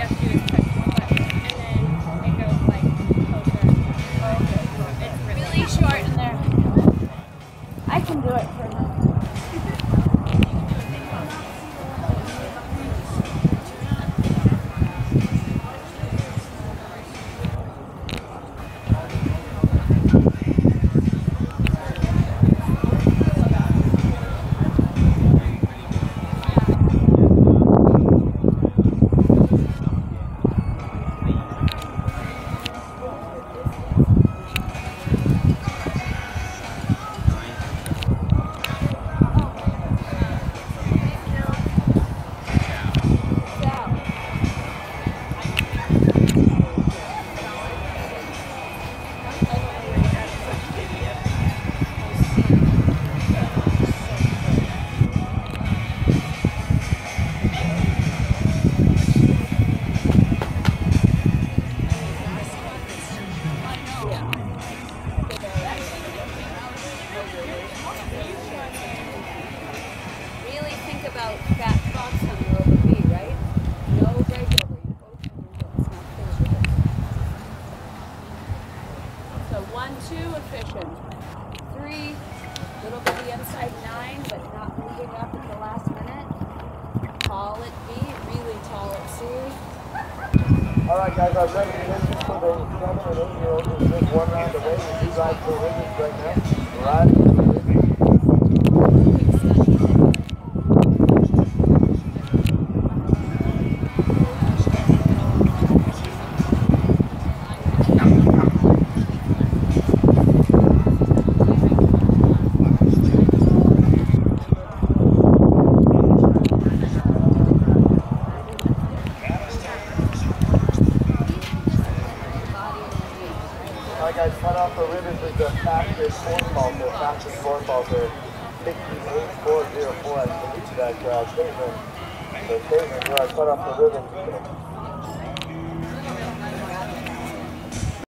I can do it for one, two, efficient. Three, little bit the inside nine, but not moving up at the last minute. Tall at B, really tall at C. All right, guys, I'm ready this for the seven and eight year olds. It's just one round away. The two guys for Wiggins right now. Right. Quick study. All right, guys, cut off the ribbons is the fastest fourth vaulter, fastest fourth vaulter. 68.404. I believe that uh, statement. The statement I cut off the ribbons.